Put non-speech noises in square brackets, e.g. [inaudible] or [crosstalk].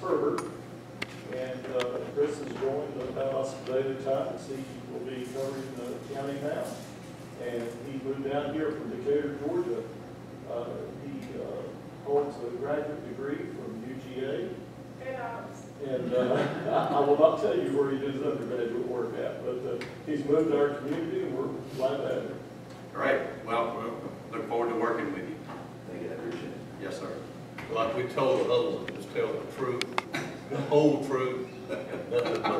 Herbert. And uh, Chris has joined the Valdosta Daily Times. He will be covering the county now. And he moved down here from Decatur, Georgia. Uh, He uh, holds a graduate degree from UGA. And uh, I [laughs] I will not tell you where he did his undergraduate work at, but uh, he's moved to our community and we're glad to have him. Great, well, we'll look forward to working with you. Thank you, I appreciate it. Yes, sir. Like we told the others, just tell the truth, the whole [laughs]